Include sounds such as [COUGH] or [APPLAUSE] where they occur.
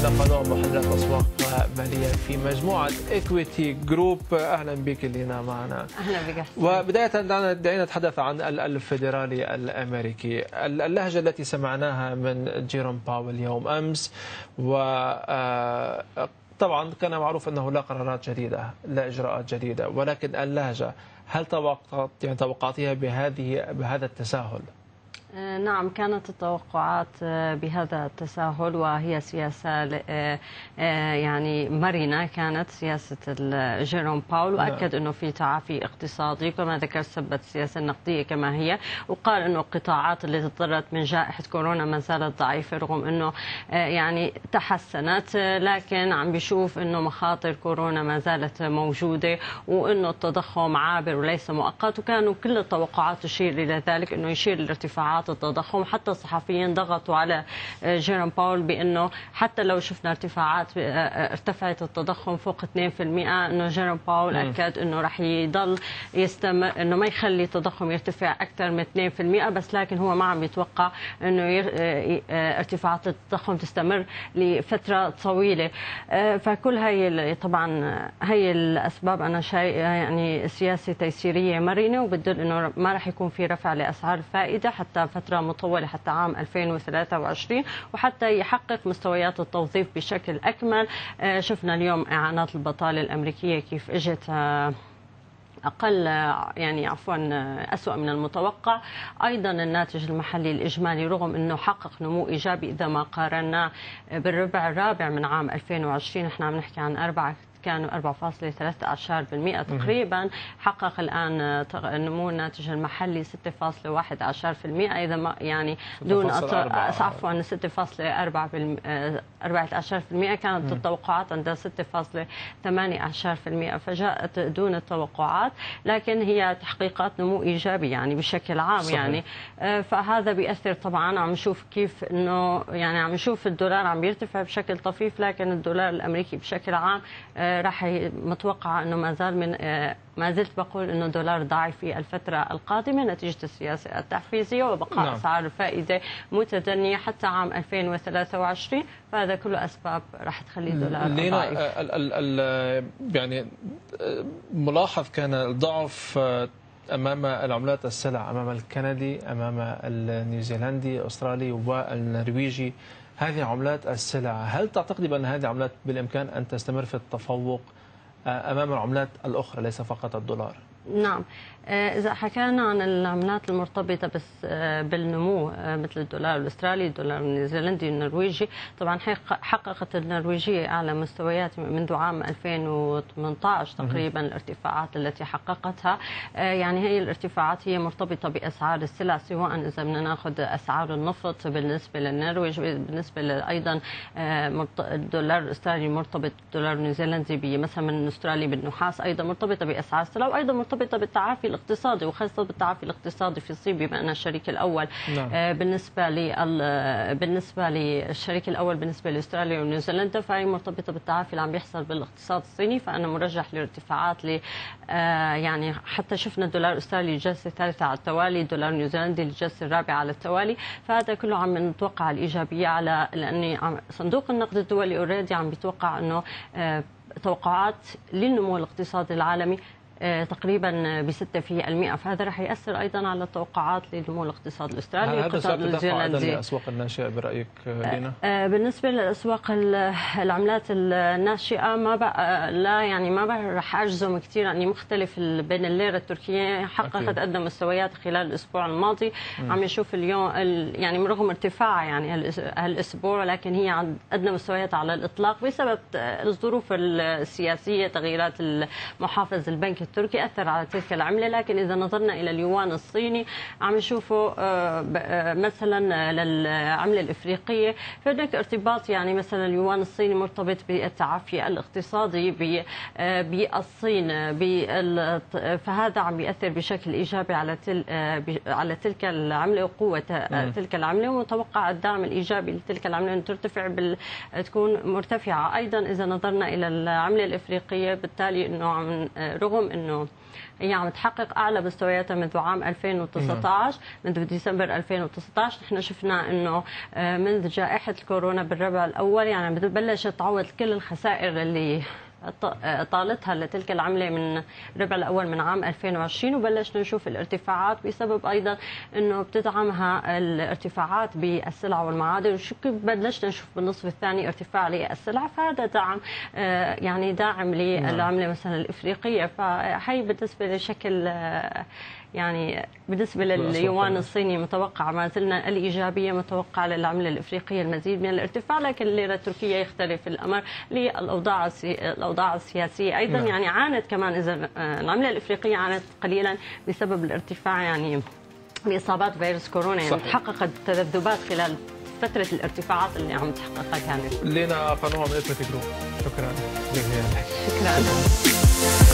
دينا قانون محللة أسواق مالية في مجموعة إكويتي جروب أهلا بك لينا معنا. أهلا بك. وبداية دعنا دعينا نتحدث عن ال- الفيدرالي الأمريكي. ال- اللهجة التي سمعناها من جيروم باول يوم أمس و آه، طبعا كان معروف أنه لا قرارات جديدة لا إجراءات جديدة ولكن اللهجة هل توقعت يعني توقعتيها بهذه بهذا التساهل؟ آه، نعم كانت التوقعات آه، بهذا التساهل وهي سياسة آه، يعني مرنة كانت سياسة جيروم باول. وأكد أنه في تعافي اقتصادي كما ذكر ثبت السياسة النقدية كما هي. وقال أنه القطاعات اللي تضررت من جائحة كورونا ما زالت ضعيفة رغم أنه يعني تحسنت. لكن عم بيشوف أنه مخاطر كورونا ما زالت موجودة وأنه التضخم عابر وليس مؤقت. وكانوا كل التوقعات تشير إلى ذلك أنه يشير لارتفاعات التضخم حتى الصحفيين ضغطوا على آه، جيروم باول بأنه حتى لو شفنا ارتفاعات آه، آه، ارتفعت التضخم فوق 2% أنه جيروم باول أكد أنه رح يضل يستمر أنه ما يخلي التضخم يرتفع أكثر من 2% بس لكن هو ما عم يتوقع آه، ارتفاعات التضخم تستمر لفترة طويلة. آه، فكل ال- طبعا هي الأسباب أنا شايف يعني سياسة تيسيرية مرنة وبتدل أنه ما رح يكون في رفع لأسعار الفائدة حتى فترة مطولة حتى عام 2023 وحتى يحقق مستويات التوظيف بشكل أكمل. آه، شفنا اليوم إعانات البطالة الأمريكية كيف إجت آه، أقل يعني عفوا أسوأ من المتوقع. أيضا الناتج المحلي الإجمالي رغم أنه حقق نمو إيجابي إذا ما قارناه بالربع الرابع من عام 2020 إحنا عم نحكي عن أربعة كانوا 4.3% تقريبا. حقق الآن نمو الناتج المحلي 6.1% إذا ما يعني دون 6.4. أط- عفوا 6.4% كانت التوقعات عندها 6.8% فجاءت دون التوقعات لكن هي تحقيقات نمو إيجابي يعني بشكل عام صحيح. يعني. فهذا بيأثر طبعا. عم نشوف كيف إنه يعني عم نشوف الدولار عم بيرتفع بشكل طفيف لكن الدولار الأمريكي بشكل عام راح ي- متوقع إنه ما زال من آه، ما زلت بقول إنه الدولار ضعيف في الفترة القادمة نتيجة السياسة التحفيزية وبقاء نعم. أسعار الفائده متدنية حتى عام 2023 فهذا كله أسباب راح تخلي الدولار لينا ضعيف. ال ال ال يعني ملاحظ كان الضعف أمام العملات السلع أمام الكندي أمام النيوزيلندي الأسترالي والنرويجي. هذه عملات السلع هل تعتقد بأن هذه عملات بالإمكان أن تستمر في التفوق أمام العملات الأخرى ليس فقط الدولار؟ نعم. آه، إذا حكينا عن العملات المرتبطة بس آه، بالنمو آه، مثل الدولار الأسترالي الدولار النيوزيلندي النرويجي. طبعا حق- حققت النرويجية أعلى مستويات منذ عام 2018 تقريبا الارتفاعات التي حققتها. يعني هي الارتفاعات هي مرتبطة بأسعار السلع سواء إذا بدنا نأخذ أسعار النفط بالنسبة للنرويج بالنسبة أيضا الدولار الأسترالي مرتبط بالدولار النيوزيلندي ب- مثلا من الأسترالي بالنحاس أيضا مرتبطة بأسعار السلع وأيضا مرتبطة بالتعافي الاقتصادي وخاصة بالتعافي الاقتصادي في الصين بما أن الشريك الأول نعم. آه، بالنسبة لل بالنسبة للشريك الأول بالنسبة لأستراليا ونيوزيلندا فهي مرتبطة بالتعافي اللي عم بيحصل بالاقتصاد الصيني فأنا مرجح لارتفاعات ل آه، يعني حتى شفنا الدولار الأسترالي الجلسة الثالثة على التوالي الدولار النيوزيلندي الجلسة الرابعة على التوالي فهذا كله عم نتوقع الإيجابية على عم- صندوق النقد الدولي already عم بيتوقع آه، توقعات للنمو الاقتصادي العالمي آه، تقريبا ب 6% فهذا راح يأثر أيضا على التوقعات لنمو الاقتصاد الأسترالي والاقتصاد النيوزيلندي. لأسواق الناشئة برأيك لينا؟ آه، بالنسبة للأسواق ال- العملات الناشئة ما بقى لا يعني ما رح أجزم كثير أني مختلف ال- بين الليرة التركية. حققت. أدنى مستويات خلال الأسبوع الماضي. عم نشوف اليوم ال- يعني رغم ارتفاعها يعني هالأسبوع لكن هي عند أدنى مستويات على الإطلاق بسبب آه، الظروف السياسية تغييرات محافظ البنك التركي أثر على تلك العملة لكن إذا نظرنا إلى اليوان الصيني عم نشوفه آه، آه، مثلا للعملة الإفريقية. فهناك ارتباط يعني مثلا اليوان الصيني مرتبط بالتعافي الاقتصادي آه، بالصين بال- فهذا عم يأثر بشكل إيجابي على على تلك العملة وقوة تلك العملة. ومتوقع الدعم الإيجابي لتلك العملة أن ترتفع بال... تكون مرتفعة. أيضا إذا نظرنا إلى العملة الإفريقية بالتالي أنه رغم أنه إنه هي عم تحقق أعلى مستوياتها منذ عام 2019 منذ ديسمبر 2019 نحن شفنا إنه منذ جائحة الكورونا بالربع الأول يعني بلشت تعوض كل الخسائر اللي طالتها لتلك العملة من الربع الأول من عام 2020 وبلشنا نشوف الارتفاعات بسبب أيضا إنه بتدعمها الارتفاعات بالسلع والمعادن. بلشنا نشوف بالنصف الثاني ارتفاع للسلع؟ فهذا دعم يعني داعم للعملة مثلا الإفريقية. فهي بالنسبة لشكل يعني بالنسبة لليوان الصيني متوقع ما زلنا الإيجابية متوقعة للعملة الإفريقية المزيد من الارتفاع لكن الليره التركيه يختلف الأمر للأوضاع الأوضاع السياسية أيضا نعم. يعني عانت كمان إذا العملة الإفريقية عانت قليلا بسبب الارتفاع يعني بإصابات فيروس كورونا. يعني تحققت تذبذبات خلال فترة الارتفاعات اللي عم تحققها كانت. لينا قنوة من جروب. شكرا. جزيلا شكرا. [LAUGHS]